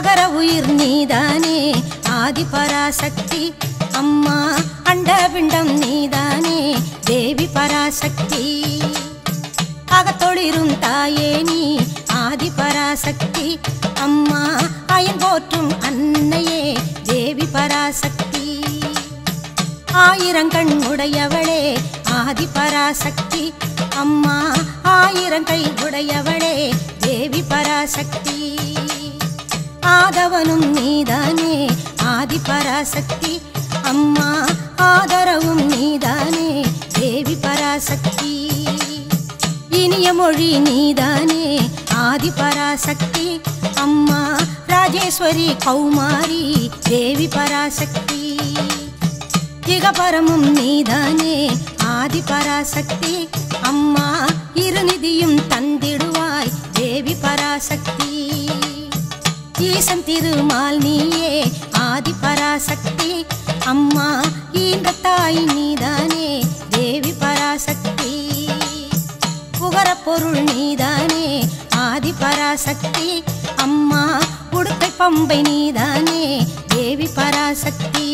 அகர உயிர் நீதானே. ஆதி பராசக்தி அம்மா அண்டபிண்டம் நீதானே. தேவி பராசக்தி அகத்தொழிரும் தாயே நீ. ஆதி பராசக்தி அம்மா அயன் போற்றும் அன்னையே. தேவி பராசக்தி ஆயிரங்கண் உடையவளே. ஆதி பராசக்தி அம்மா ஆயிரங்கை உடையவளே. தேவி பராசக்தி. ஆதவனும் நீதானே. ஆதி பராசக்தி அம்மா ஆதரவும் நீதானே. தேவி பராசக்தி இனிய மொழி நீதானே. ஆதி பராசக்தி அம்மா ராஜேஸ்வரி கௌமாரி. தேவி பராசக்தி திகபரமும் நீதானே. ஆதி பராசக்தி அம்மா இருநிதியும் தந்திடுவாய். தேவி பராசக்தி தேசம் திருமால் நீயே ஆதி பராசக்தி. அம்மா இந்த தாய் நீதானே தேவி பராசக்தி. புகர பொருள் நீதானே ஆதி பராசக்தி. அம்மா உடுக்கை பம்பை நீதானே தேவி பராசக்தி.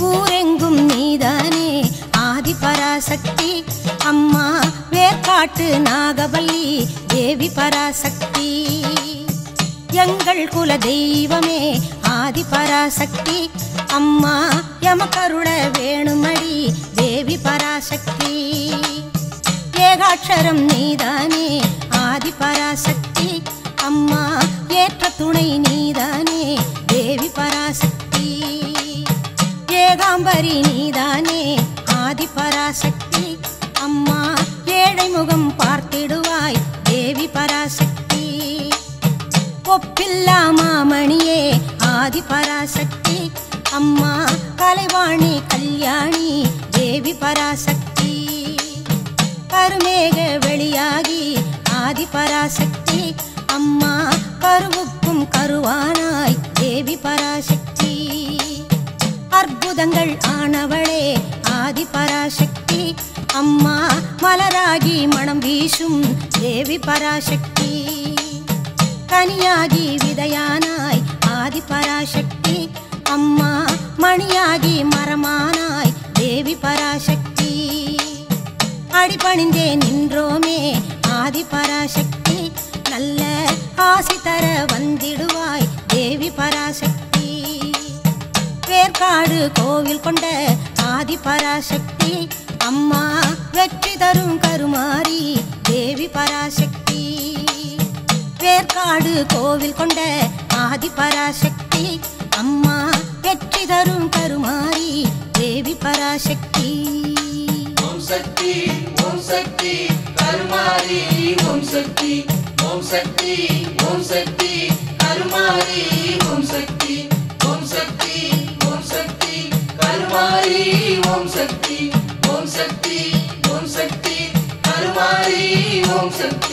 ஊரெங்கும் நீதானே ஆதி பராசக்தி. அம்மா வேர்காட்டு நாகவல்லி தேவி பராசக்தி. எங்கள் குல தெய்வமே ஆதி பராசக்தி. அம்மா எமக்கருள வேணுமடி. தேவி பராசக்தி. ஏகாட்சரம் நீதானே. ஆதி பராசக்தி. அம்மா ஏற்ற துணை நீதானே. தேவி பராசக்தி. ஏகாம்பரி நீதானே. ஆதி பராசக்தி. அம்மா ஏழை முகம் பார்த்திடுவாய். தேவி பராசக்தி. ஒப்பில்லா மாமணியே ஆதி பராசக்தி. அம்மா கலைவாணி கல்யாணி தேவி பராசக்தி. கருமேக வெளியாகி ஆதி பராசக்தி. அம்மா கருவுக்கும் கருவானாய் தேவி பராசக்தி. அற்புதங்கள் ஆனவளே ஆதி பராசக்தி. அம்மா மலராகி மனம் வீசும் தேவி பராசக்தி. கனியாகி விதையானாய். ஆதி பராசக்தி அம்மா மணியாகி மரமானாய். தேவி பராசக்தி அடிபணிந்தே நின்றோமே. ஆதி பராசக்தி நல்ல ஆசி தர வந்திடுவாய். தேவி பராசக்தி வேர்காடு கோவில் கொண்ட ஆதி பராசக்தி அம்மா வெற்றி தரும் கருமாரி. தேவி பராசக்தி வேர்காடு கோவில் கொண்ட ஆதிபராசக்தி. அம்மா வெற்றி தரும் கருமாரி தேவி பராசக்தி. ஓம் சக்தி ஓம் சக்தி கருமாரி ஓம் சக்தி. ஓம் சக்தி ஓம் சக்தி கருமாரி ஓம் சக்தி. ஓம் சக்தி ஓம் சக்தி கருமாரி ஓம் சக்தி. ஓம் சக்தி ஓம் சக்தி கருமாரி ஓம் சக்தி.